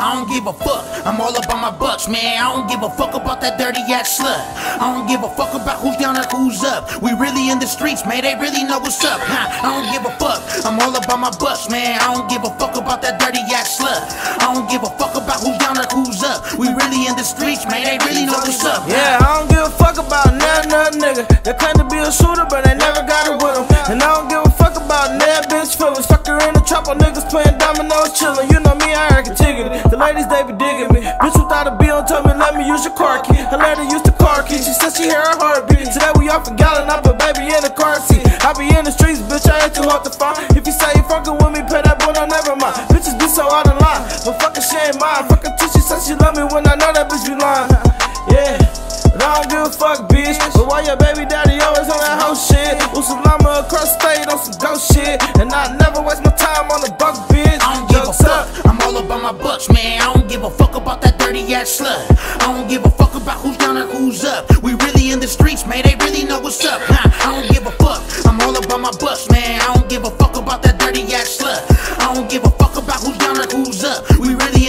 I don't give a fuck. I'm all about my bucks, man. I don't give a fuck about that dirty ass slut. I don't give a fuck about who's down or who's up. We really in the streets, man. They really know what's up. Huh? I don't give a fuck. I'm all about my bucks, man. I don't give a fuck about that dirty ass slut. I don't give a fuck about who's down or who's up. We really in the streets, man. They really know what's up. Yeah, I don't give a fuck about none, none nigga. They claim to be a shooter, but they never got it with them. And I don't give a fuck about that bitch feelings. Fuck her in the trap, while niggas playing dominoes, chillin'. You know me, I ain't told me let me use your car key. Her lady used the car key. She said she hear her heartbeat. Today we off a gallon, I put baby in the car seat. I be in the streets, bitch, I ain't too hard to find. If you say you fucking with me, pay that boy, no, never mind. Bitches be so out of line, but fucking she ain't mine. Fucking till she said she love me when I know that bitch be lying. Yeah. I don't give a fuck, bitch. But why your baby daddy always on that whole shit? Usalama across state on some ghost shit. And I never waste my time on a buck, bitch. I don't give a fuck. up. I'm all about my bucks, man. I don't give a fuck about that dirty ass slut. About who's down or who's up. We really in the streets, man. They really know what's up. Huh? I don't give a fuck. I'm all about my bucks, man. I don't give a fuck about that dirty ass slut. I don't give a fuck about who's down or who's up. We really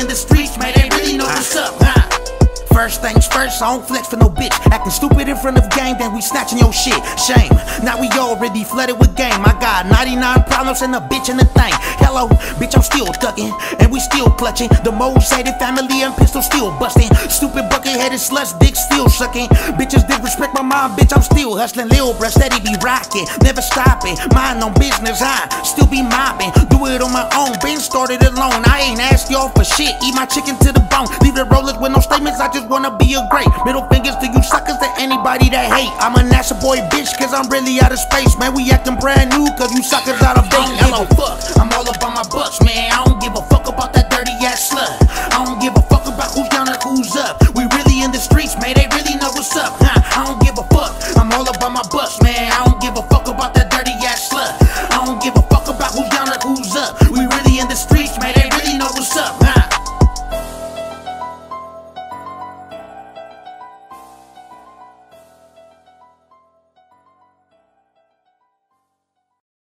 First things first, I don't flex for no bitch. Acting stupid in front of gang, then we snatching your shit. Shame. Now we already flooded with game. I got 99 problems and a bitch in the thing. Hello, bitch, I'm still ducking, and we still clutching. The most hated family and pistol still busting. Stupid bucket headed sluts, dick still sucking. Bitches disrespect my mom, bitch, I'm still hustling. Lil bruh, steady be rocking, never stopping. Mind on business, I still be mopping. Do it on my own, been started alone. I ain't asked y'all for shit. Eat my chicken to the bone. Leave the rollers with no statements, I just wanna be a great. Middle fingers to you suckers to anybody that hate. I'm a NASA boy bitch, cause I'm really out of space. Man, we acting brand new, cause you suckers out of date. Hello, fuck. I'm all up on my bucks, man. I don't give a fuck about that dirty ass slut. I don't give a fuck about who's down and who's up. We really in the streets, man. They really know what's up. Huh? I don't give a fuck. I'm all up on my bucks, man. I don't give a fuck about that dirty ass slut. I don't give a fuck about who's down and who's up. We really in the streets, man.